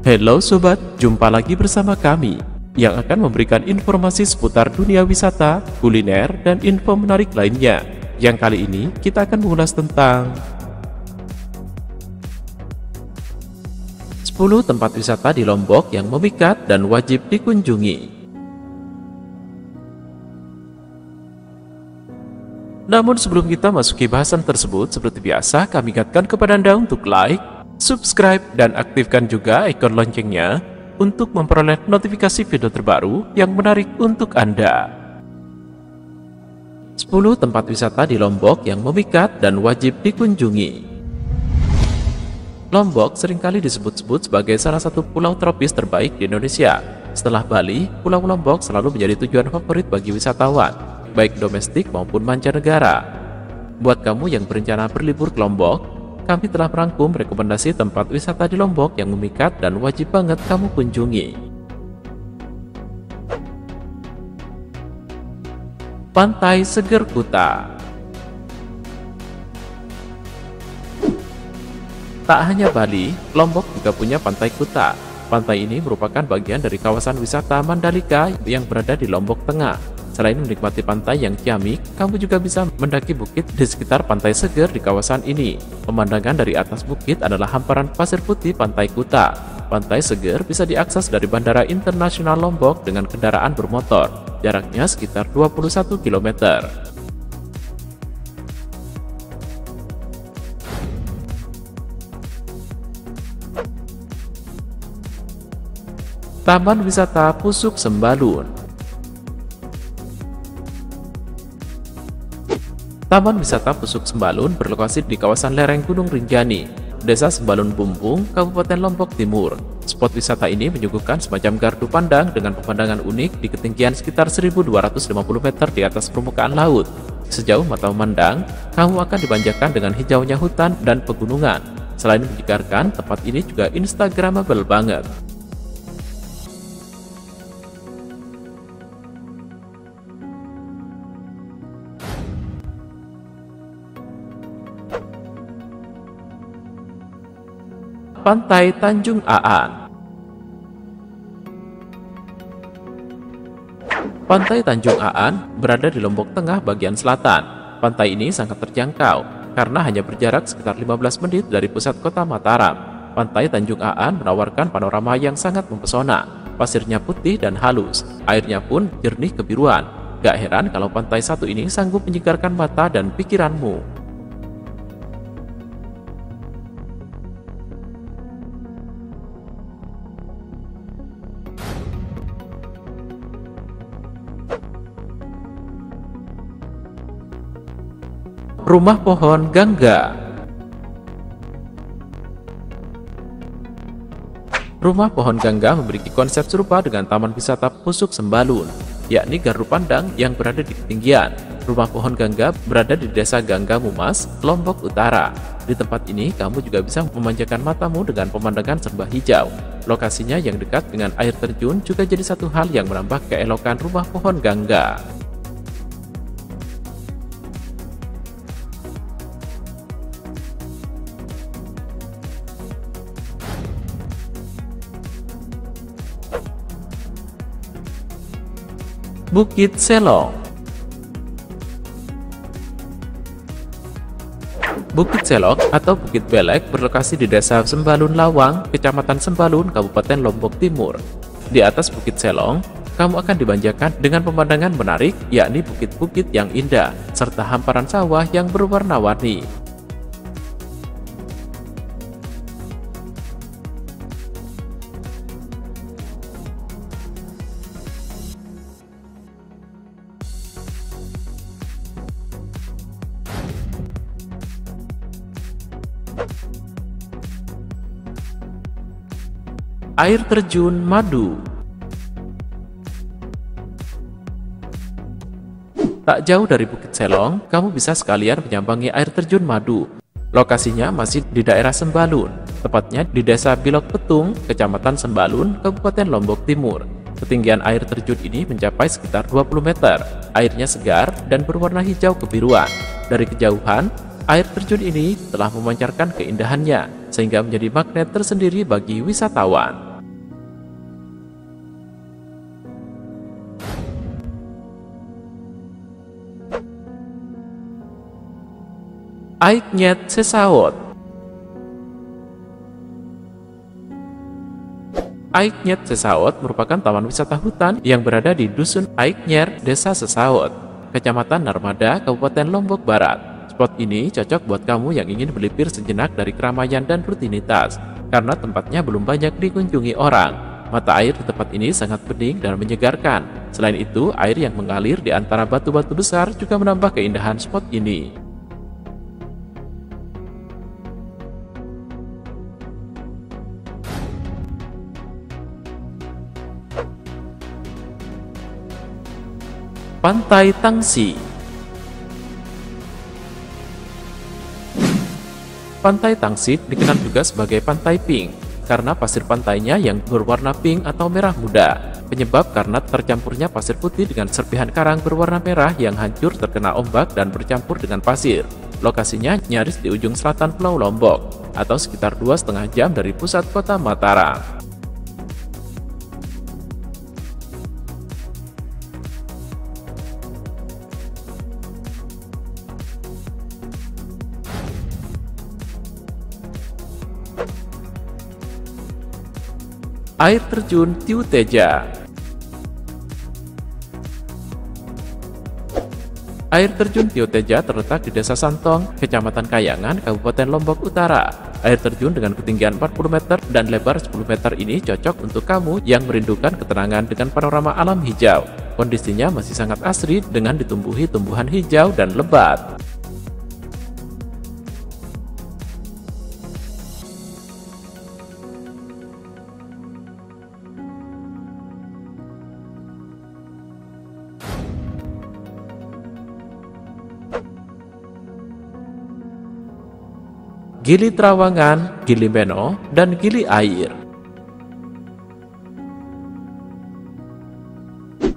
Halo sobat, jumpa lagi bersama kami yang akan memberikan informasi seputar dunia wisata, kuliner, dan info menarik lainnya. Yang kali ini kita akan mengulas tentang 10 tempat wisata di Lombok yang memikat dan wajib dikunjungi. Namun sebelum kita masuki bahasan tersebut, seperti biasa kami ingatkan kepada Anda untuk like, subscribe, dan aktifkan juga ikon loncengnya untuk memperoleh notifikasi video terbaru yang menarik untuk Anda. 10 tempat wisata di Lombok yang memikat dan wajib dikunjungi. Lombok sering kali disebut-sebut sebagai salah satu pulau tropis terbaik di Indonesia. Setelah Bali, Pulau Lombok selalu menjadi tujuan favorit bagi wisatawan baik domestik maupun mancanegara. Buat kamu yang berencana berlibur ke Lombok, kami telah merangkum rekomendasi tempat wisata di Lombok yang memikat dan wajib banget kamu kunjungi. Pantai Seger Kuta Tak hanya Bali, Lombok juga punya Pantai Kuta. Pantai ini merupakan bagian dari kawasan wisata Mandalika yang berada di Lombok Tengah. Selain menikmati pantai yang ciamik, kamu juga bisa mendaki bukit di sekitar pantai seger di kawasan ini. Pemandangan dari atas bukit adalah hamparan pasir putih pantai Kuta. Pantai seger bisa diakses dari Bandara Internasional Lombok dengan kendaraan bermotor. Jaraknya sekitar 21 km. Taman Wisata Pusuk Sembalun Taman Wisata Pusuk Sembalun berlokasi di kawasan lereng Gunung Rinjani, Desa Sembalun Bumbung, Kabupaten Lombok Timur. Spot wisata ini menyuguhkan semacam gardu pandang dengan pemandangan unik di ketinggian sekitar 1250 meter di atas permukaan laut. Sejauh mata memandang, kamu akan dibanjakan dengan hijaunya hutan dan pegunungan. Selain menyegarkan, tempat ini juga instagramable banget. Pantai Tanjung Aan Pantai Tanjung Aan berada di Lombok Tengah bagian selatan. Pantai ini sangat terjangkau karena hanya berjarak sekitar 15 menit dari pusat kota Mataram. Pantai Tanjung Aan menawarkan panorama yang sangat mempesona. Pasirnya putih dan halus, airnya pun jernih kebiruan. Gak heran kalau pantai satu ini sanggup menyegarkan mata dan pikiranmu. Rumah Pohon Gangga Rumah Pohon Gangga memiliki konsep serupa dengan Taman Wisata Pusuk Sembalun, yakni gardu pandang yang berada di ketinggian. Rumah Pohon Gangga berada di Desa Gangga Mumas, Lombok Utara. Di tempat ini, kamu juga bisa memanjakan matamu dengan pemandangan serba hijau. Lokasinya yang dekat dengan air terjun juga jadi satu hal yang menambah keelokan Rumah Pohon Gangga. Bukit Selong Bukit Selong atau Bukit Belek berlokasi di Desa Sembalun Lawang, Kecamatan Sembalun, Kabupaten Lombok Timur. Di atas Bukit Selong, kamu akan dibanjakan dengan pemandangan menarik, yakni bukit-bukit yang indah, serta hamparan sawah yang berwarna-warni. Air terjun Madu Tak jauh dari Bukit Selong, kamu bisa sekalian menyambangi air terjun Madu. Lokasinya masih di daerah Sembalun, tepatnya di Desa Bilok Petung, Kecamatan Sembalun, Kabupaten Lombok Timur. Ketinggian air terjun ini mencapai sekitar 20 meter. Airnya segar dan berwarna hijau kebiruan. Dari kejauhan, air terjun ini telah memancarkan keindahannya, sehingga menjadi magnet tersendiri bagi wisatawan. Aiknyet Sesaot Aiknyet Sesaot merupakan taman wisata hutan yang berada di Dusun Aiknyer, Desa Sesaot, Kecamatan Narmada, Kabupaten Lombok Barat. Spot ini cocok buat kamu yang ingin melipir sejenak dari keramaian dan rutinitas, karena tempatnya belum banyak dikunjungi orang. Mata air di tempat ini sangat bening dan menyegarkan. Selain itu, air yang mengalir di antara batu-batu besar juga menambah keindahan spot ini. Pantai Tangsi Pantai Tangsi dikenal juga sebagai Pantai Pink karena pasir pantainya yang berwarna pink atau merah muda. Penyebab karena tercampurnya pasir putih dengan serpihan karang berwarna merah yang hancur terkena ombak dan bercampur dengan pasir. Lokasinya nyaris di ujung selatan Pulau Lombok atau sekitar dua setengah jam dari pusat kota Mataram. Air Terjun Tiu Teja Air terjun Tiu Teja terletak di Desa Santong, Kecamatan Kayangan, Kabupaten Lombok Utara. Air terjun dengan ketinggian 40 meter dan lebar 10 meter ini cocok untuk kamu yang merindukan ketenangan dengan panorama alam hijau. Kondisinya masih sangat asri dengan ditumbuhi tumbuhan hijau dan lebat. Gili Trawangan, Gili Beno, dan Gili Air.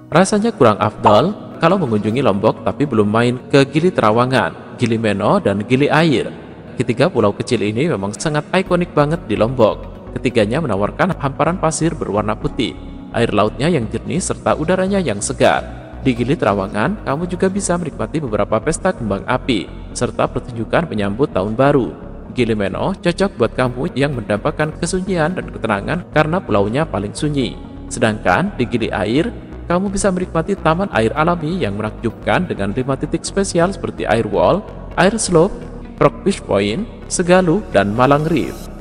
Rasanya kurang afdol kalau mengunjungi Lombok tapi belum main ke Gili Trawangan, Gili Beno, dan Gili Air. Ketiga pulau kecil ini memang sangat ikonik banget di Lombok. Ketiganya menawarkan hamparan pasir berwarna putih, air lautnya yang jernih serta udaranya yang segar. Di Gili Trawangan, kamu juga bisa menikmati beberapa pesta kembang api, serta pertunjukan menyambut tahun baru. Gilimeno cocok buat kamu yang mendapatkan kesunyian dan ketenangan karena pulaunya paling sunyi. Sedangkan di Gili Air, kamu bisa menikmati taman air alami yang menakjubkan dengan lima titik spesial seperti air wall, air slope, Frogfish Point, Segalu, dan Malang Reef.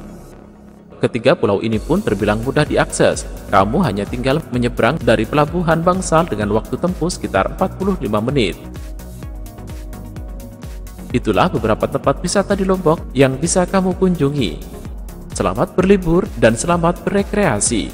Ketiga pulau ini pun terbilang mudah diakses. Kamu hanya tinggal menyeberang dari pelabuhan Bangsal dengan waktu tempuh sekitar 45 menit. Itulah beberapa tempat wisata di Lombok yang bisa kamu kunjungi. Selamat berlibur dan selamat berekreasi.